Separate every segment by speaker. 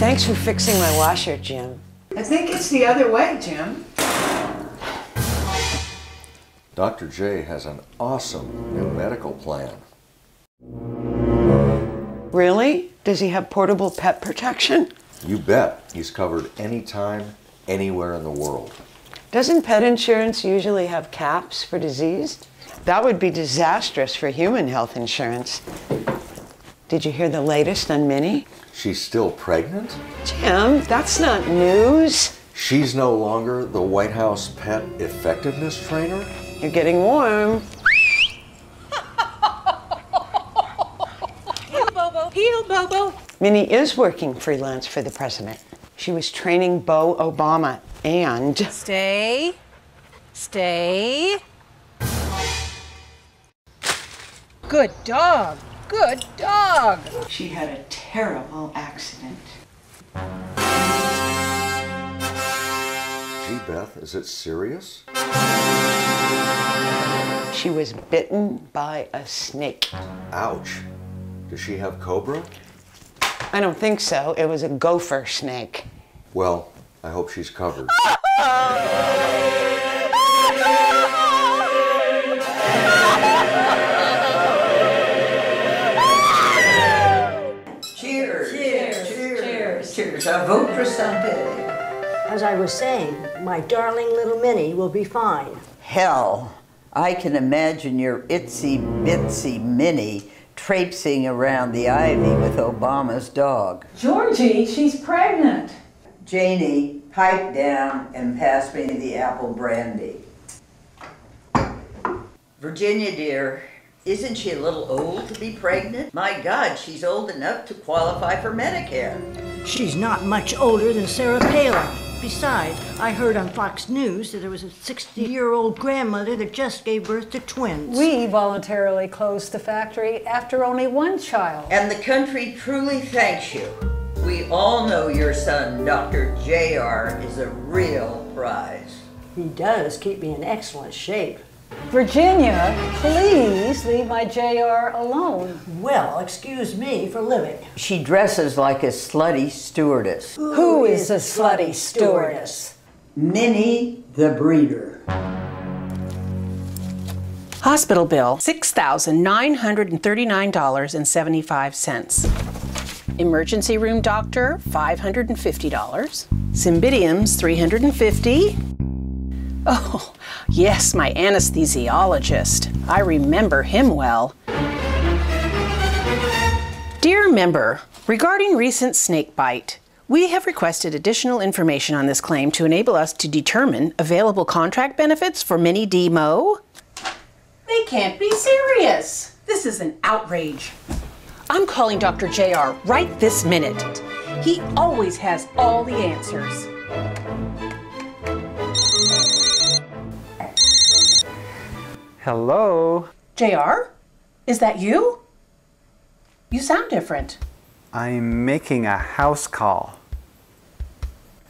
Speaker 1: Thanks for fixing my washer, Jim.
Speaker 2: I think it's the other way, Jim.
Speaker 3: Dr. J has an awesome new medical plan.
Speaker 1: Really? Does he have portable pet protection?
Speaker 3: You bet. He's covered anytime, anywhere in the world.
Speaker 1: Doesn't pet insurance usually have caps for disease? That would be disastrous for human health insurance. Did you hear the latest on Minnie?
Speaker 3: She's still pregnant?
Speaker 1: Jim, that's not news.
Speaker 3: She's no longer the White House pet effectiveness trainer?
Speaker 1: You're getting warm.
Speaker 4: Heel, Bobo. Heel, Bobo.
Speaker 1: Minnie is working freelance for the president. She was training Bo Obama and
Speaker 4: Stay. Stay. Good dog. Good dog.
Speaker 1: she had a terrible accident.
Speaker 3: Gee, Beth, is it serious?
Speaker 1: She was bitten by a snake.
Speaker 3: Ouch. Does she have cobra?
Speaker 1: I don't think so. It was a gopher snake.
Speaker 3: Well, I hope she's covered.
Speaker 5: Cheers. Cheers. I vote for santé.
Speaker 6: As I was saying, my darling little Minnie will be fine.
Speaker 5: Hell, I can imagine your itsy bitsy Minnie traipsing around the ivy with Obama's dog.
Speaker 7: Georgie, she's pregnant.
Speaker 5: Janie, pipe down and pass me the apple brandy. Virginia, dear, isn't she a little old to be pregnant? My God, she's old enough to qualify for Medicare.
Speaker 6: She's not much older than Sarah Palin. Besides, I heard on Fox News that there was a 60 year old grandmother that just gave birth to twins.
Speaker 7: We voluntarily closed the factory after only one child.
Speaker 5: And the country truly thanks you. We all know your son, Dr. JR, is a real prize.
Speaker 6: He does keep me in excellent shape.
Speaker 7: Virginia, please leave my JR alone.
Speaker 6: Well, excuse me for living.
Speaker 5: She dresses like a slutty stewardess.
Speaker 7: Who is a slutty stewardess?
Speaker 5: Minnie the breeder.
Speaker 8: Hospital bill $6,939.75. Emergency room doctor $550. Cymbidiums $350. Oh, yes, my anesthesiologist. I remember him well. Dear member, regarding recent snake bite, we have requested additional information on this claim to enable us to determine available contract benefits for Mini D. Mo. They can't be serious. This is an outrage. I'm calling Dr. JR right this minute. He always has all the answers.
Speaker 9: Hello.
Speaker 8: JR? Is that you? You sound different.
Speaker 9: I'm making a house call.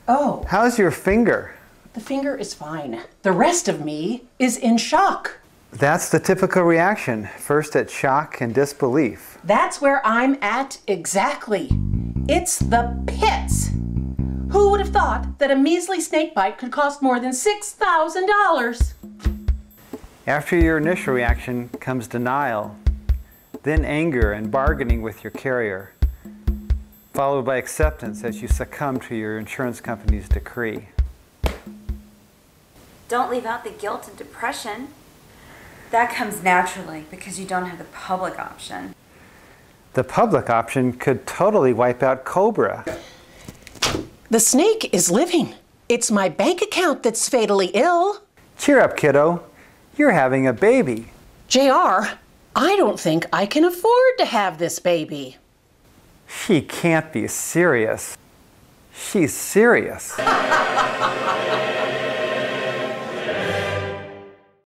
Speaker 8: Oh,
Speaker 9: How's your finger?
Speaker 8: the finger is fine. The rest of me is in shock.
Speaker 9: That's the typical reaction. First at shock and disbelief.
Speaker 8: That's where I'm at exactly. It's the pits. Who would have thought that a measly snake bite could cost more than $6,000?
Speaker 9: After your initial reaction comes denial, then anger and bargaining with your carrier, followed by acceptance as you succumb to your insurance company's decree.
Speaker 10: Don't leave out the guilt and depression. That comes naturally because you don't have the public option.
Speaker 9: The public option could totally wipe out Cobra.
Speaker 8: The snake is living. It's my bank account that's fatally ill.
Speaker 9: Cheer up, kiddo. You're having a baby.
Speaker 8: JR, I don't think I can afford to have this baby.
Speaker 9: She can't be serious. She's serious.